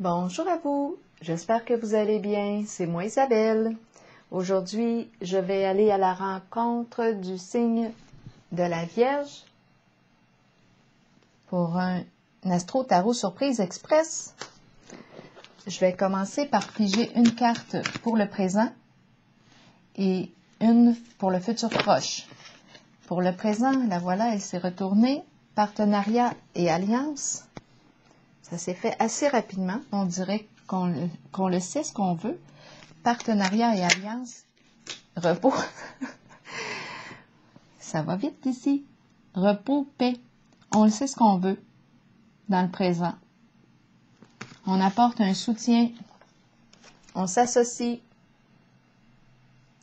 Bonjour à vous, j'espère que vous allez bien. C'est moi Isabelle. Aujourd'hui, je vais aller à la rencontre du signe de la Vierge pour un, Astro Tarot Surprise Express. Je vais commencer par piger une carte pour le présent et une pour le futur proche. Pour le présent, la voilà, elle s'est retournée. Partenariat et alliance. Ça s'est fait assez rapidement. On dirait qu'on le, sait ce qu'on veut. Partenariat et alliance. Repos. Ça va vite ici. Repos, paix. On le sait ce qu'on veut dans le présent. On apporte un soutien. On s'associe.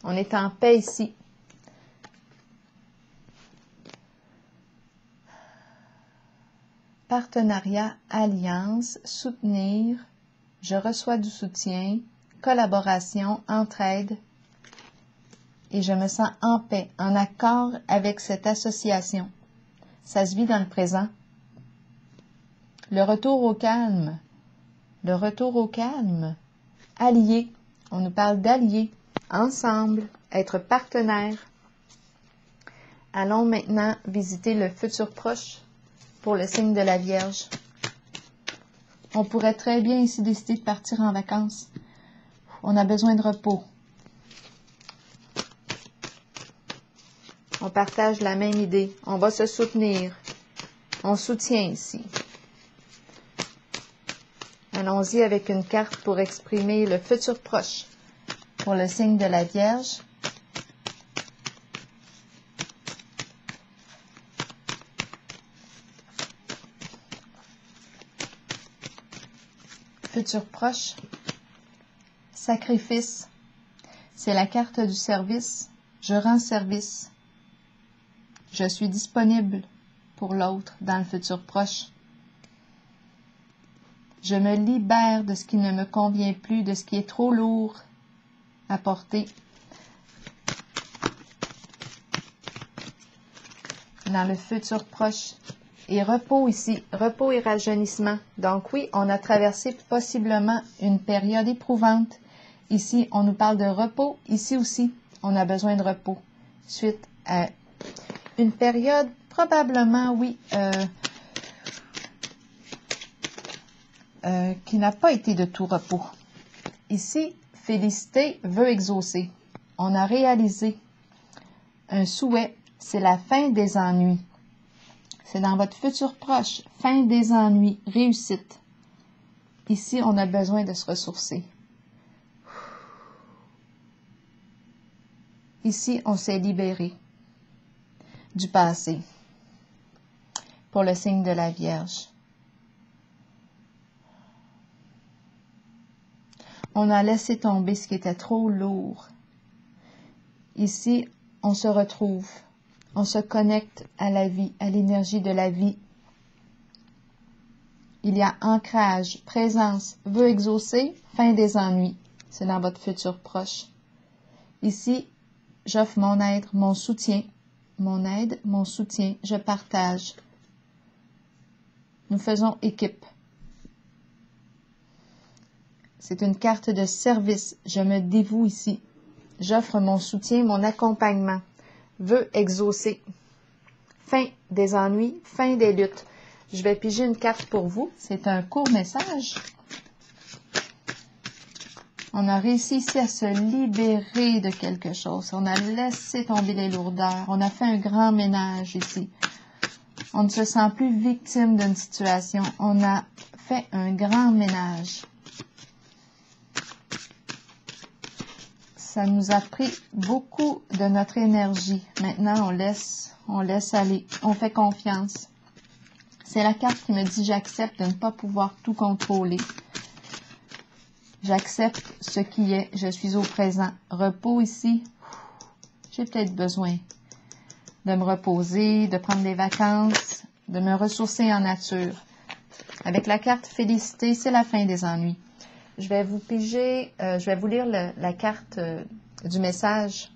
On est en paix ici. Partenariat, alliance, soutenir, je reçois du soutien, collaboration, entraide, et je me sens en paix, en accord avec cette association. Ça se vit dans le présent. Le retour au calme. Le retour au calme. Allié. On nous parle d'alliés. Ensemble. Être partenaire. Allons maintenant visiter le futur proche pour le signe de la Vierge. On pourrait très bien ici décider de partir en vacances. On a besoin de repos. On partage la même idée. On va se soutenir. On soutient ici. Allons-y avec une carte pour exprimer le futur proche pour le signe de la Vierge. Futur proche. Sacrifice. C'est la carte du service. Je rends service. Je suis disponible pour l'autre dans le futur proche. Je me libère de ce qui ne me convient plus, de ce qui est trop lourd à porter. Dans le futur proche, et repos ici, repos et rajeunissement. Donc oui, on a traversé possiblement une période éprouvante. Ici, on nous parle de repos. Ici aussi, on a besoin de repos. Suite à une période probablement, oui, euh, euh, qui n'a pas été de tout repos. Ici, félicité veut exaucer. On a réalisé un souhait, c'est la fin des ennuis. C'est dans votre futur proche, fin des ennuis, réussite. Ici, on a besoin de se ressourcer. Ici, on s'est libéré du passé pour le signe de la Vierge. On a laissé tomber ce qui était trop lourd. Ici, on se retrouve on se connecte à la vie, à l'énergie de la vie. Il y a ancrage, présence, veut exaucer, fin des ennuis. C'est dans votre futur proche. Ici, j'offre mon aide, mon soutien. Mon aide, mon soutien, je partage. Nous faisons équipe. C'est une carte de service. Je me dévoue ici. J'offre mon soutien, mon accompagnement veut exaucer. Fin des ennuis, fin des luttes. Je vais piger une carte pour vous. C'est un court message. On a réussi ici à se libérer de quelque chose. On a laissé tomber les lourdeurs. On a fait un grand ménage ici. On ne se sent plus victime d'une situation. On a fait un grand ménage. Ça nous a pris beaucoup de notre énergie. Maintenant, on laisse, on laisse aller, on fait confiance. C'est la carte qui me dit j'accepte de ne pas pouvoir tout contrôler. J'accepte ce qui est, je suis au présent. Repos ici, j'ai peut-être besoin de me reposer, de prendre des vacances, de me ressourcer en nature. Avec la carte félicité, c'est la fin des ennuis. Je vais vous piger, euh, je vais vous lire la carte euh, du message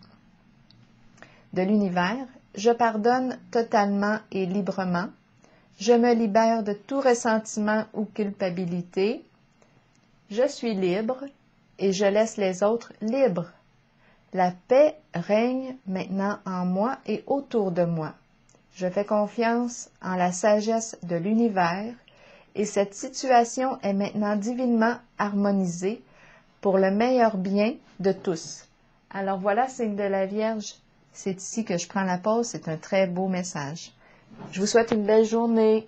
de l'univers. Je pardonne totalement et librement. Je me libère de tout ressentiment ou culpabilité. Je suis libre et je laisse les autres libres. La paix règne maintenant en moi et autour de moi. Je fais confiance en la sagesse de l'univers et cette situation est maintenant divinement harmonisée pour le meilleur bien de tous. Alors voilà, signe de la Vierge. C'est ici que je prends la pause. C'est un très beau message. Je vous souhaite une belle journée.